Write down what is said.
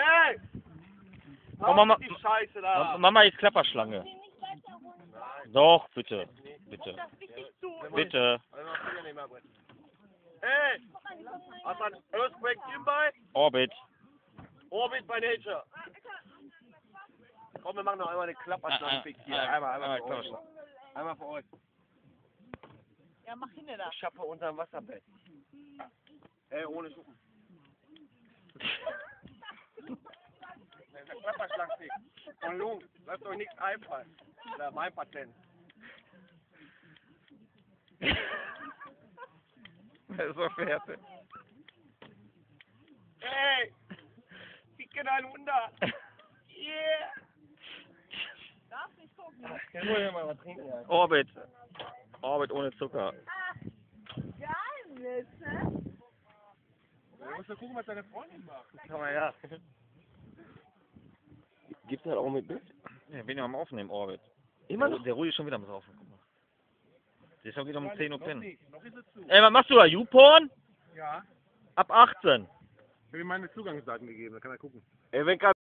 Ey! Komm, mach mal- die Scheiße da. Mach mal jetzt Klapperschlange. Doch, bitte. Bitte. Bitte. Ey! Hast du ein Earthquake Team bei? Orbit. Orbit by Nature. Komm, wir machen noch einmal eine Klapperschlange fix hier. Einmal, einmal für euch. Einmal für euch. Ja, mach hinter da. Ich habe unterm Wasserbett. Ey, ohne Schuppen. Klapperschlangenfix. Von Lung. Lasst euch nichts einfallen. Das mein Patent. so fertig. Ey! Ficke dein Wunder! Yeah! Darf nicht gucken. Muss ich mal was trinken, ja. Orbit. Orbit ohne Zucker. Geheimnis, ne? Du musst doch gucken, was deine Freundin macht. Kann man ja. Gibt's halt auch mit Bild? Ja, bin ja am Aufnehmen, Orbit. Immer Der, noch? der Rudi ist schon wieder am Saufen. Guck mal. Deshalb geht um 10 Uhr pennen. ist es. Ey, was machst du da? YouPorn? Ja. Ab 18. Ich habe ihm meine Zugangsdaten gegeben, da kann er gucken. Ey, wenn